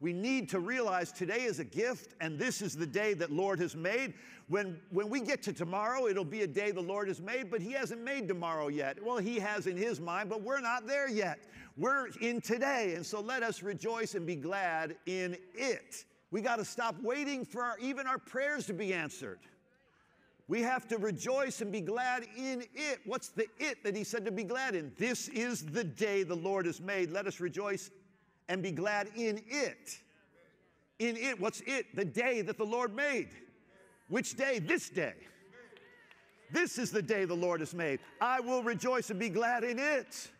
We need to realize today is a gift and this is the day that Lord has made. When, when we get to tomorrow, it'll be a day the Lord has made, but He hasn't made tomorrow yet. Well, He has in His mind, but we're not there yet. We're in today, and so let us rejoice and be glad in it. We got to stop waiting for our, even our prayers to be answered. We have to rejoice and be glad in it. What's the it that he said to be glad in? This is the day the Lord has made. Let us rejoice and be glad in it. In it, what's it? The day that the Lord made. Which day? This day. This is the day the Lord has made. I will rejoice and be glad in it.